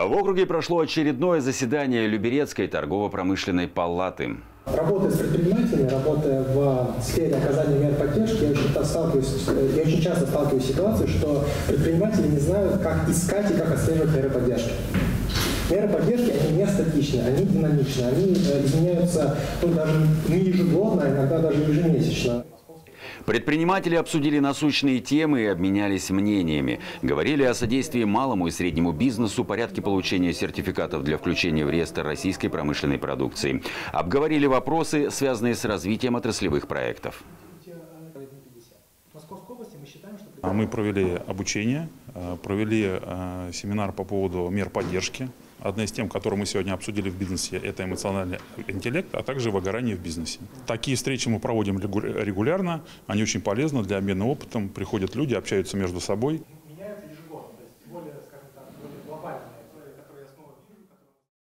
А в округе прошло очередное заседание Люберецкой торгово-промышленной палаты. Работая с предпринимателями, работая в сфере оказания мер поддержки, я очень, сталкиваюсь, я очень часто сталкиваюсь с ситуацией, что предприниматели не знают, как искать и как отслеживать меры поддержки. Меры поддержки, они не статичны, они динамичны, они э, изменяются ну, даже не ежегодно, а иногда даже ежемесячно. Предприниматели обсудили насущные темы и обменялись мнениями. Говорили о содействии малому и среднему бизнесу, порядке получения сертификатов для включения в реестр российской промышленной продукции. Обговорили вопросы, связанные с развитием отраслевых проектов. А Мы провели обучение, э, провели э, семинар по поводу мер поддержки. Одна из тем, которую мы сегодня обсудили в бизнесе, это эмоциональный интеллект, а также выгорание в бизнесе. Такие встречи мы проводим регулярно, они очень полезны для обмена опытом. Приходят люди, общаются между собой.